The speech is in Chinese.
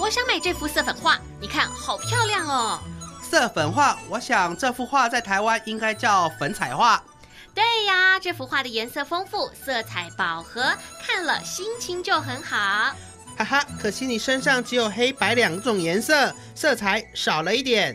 我想买这幅色粉画你看好漂亮哦。色粉画我想这幅画在台湾应该叫粉彩画。对呀这幅画的颜色丰富色彩饱和看了心情就很好。哈哈可惜你身上只有黑白两种颜色色彩少了一点。